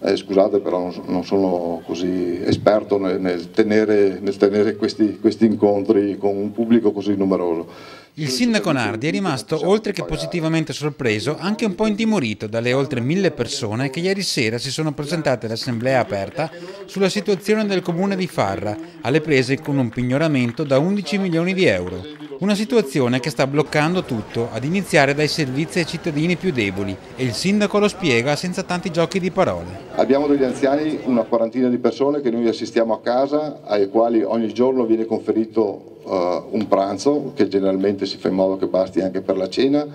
Eh, scusate però non sono così esperto nel, tenere, nel tenere questi, questi incontri con un pubblico così numeroso. Il sindaco Nardi è rimasto, oltre che positivamente sorpreso, anche un po' intimorito dalle oltre mille persone che ieri sera si sono presentate all'assemblea aperta sulla situazione del comune di Farra, alle prese con un pignoramento da 11 milioni di euro. Una situazione che sta bloccando tutto, ad iniziare dai servizi ai cittadini più deboli, e il sindaco lo spiega senza tanti giochi di parole. Abbiamo degli anziani, una quarantina di persone che noi assistiamo a casa, ai quali ogni giorno viene conferito uh, un pranzo che generalmente si fa in modo che basti anche per la cena,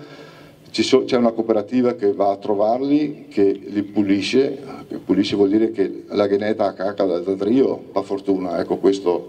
c'è una cooperativa che va a trovarli, che li pulisce, che pulisce vuol dire che la gheneta a cacca dal trio, fa fortuna, ecco questo.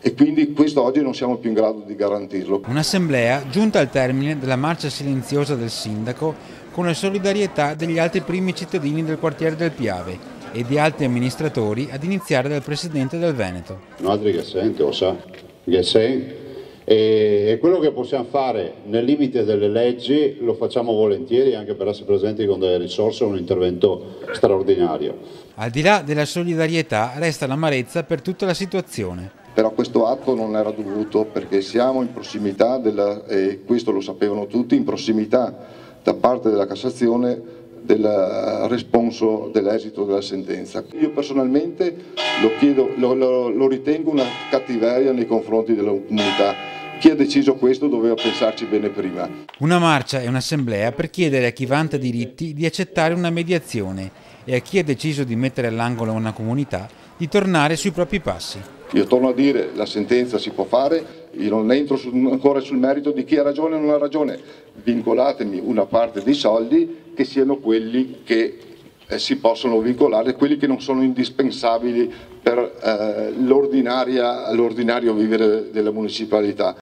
E quindi questo oggi non siamo più in grado di garantirlo. Un'assemblea giunta al termine della marcia silenziosa del sindaco con la solidarietà degli altri primi cittadini del quartiere del Piave e di altri amministratori, ad iniziare dal presidente del Veneto. Un altro che sente, lo sa GSE e quello che possiamo fare nel limite delle leggi lo facciamo volentieri anche per essere presenti con delle risorse un intervento straordinario. Al di là della solidarietà resta l'amarezza per tutta la situazione. Però questo atto non era dovuto perché siamo in prossimità, della, e questo lo sapevano tutti, in prossimità da parte della Cassazione del responso dell'esito della sentenza. Io personalmente lo, chiedo, lo, lo, lo ritengo una cattiveria nei confronti della comunità chi ha deciso questo doveva pensarci bene prima. Una marcia è un'assemblea per chiedere a chi vanta diritti di accettare una mediazione e a chi ha deciso di mettere all'angolo una comunità di tornare sui propri passi. Io torno a dire, la sentenza si può fare, io non entro ancora sul merito di chi ha ragione o non ha ragione, vincolatemi una parte dei soldi che siano quelli che eh, si possono vincolare, quelli che non sono indispensabili per eh, l'ordinario vivere della municipalità.